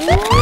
Woo!